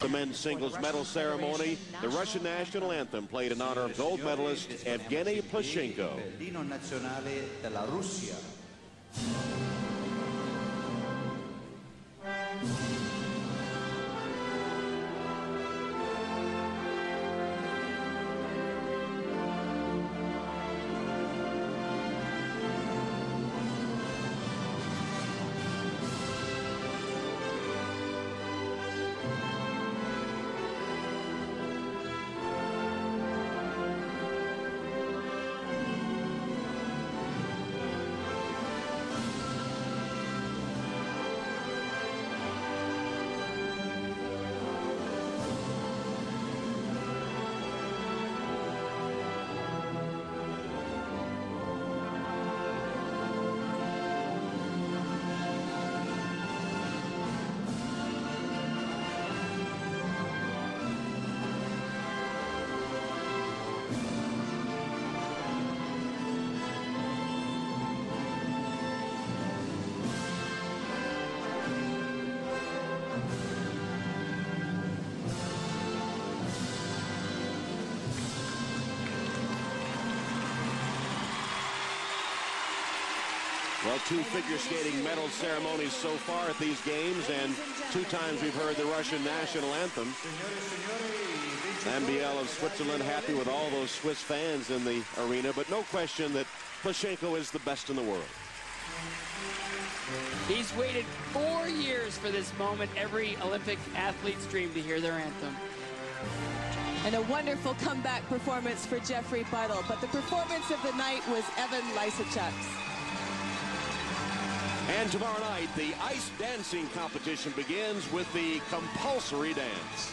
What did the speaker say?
The men's singles medal ceremony, the Russian national anthem played in honor of gold medalist Evgeny Plushenko. Well, two figure skating medal ceremonies so far at these games, and two times we've heard the Russian national anthem. Lambiel of Switzerland happy with all those Swiss fans in the arena, but no question that Plushenko is the best in the world. He's waited four years for this moment. Every Olympic athlete's dream to hear their anthem. And a wonderful comeback performance for Jeffrey Buttle. But the performance of the night was Evan Lysacek's. And tomorrow night, the ice dancing competition begins with the compulsory dance.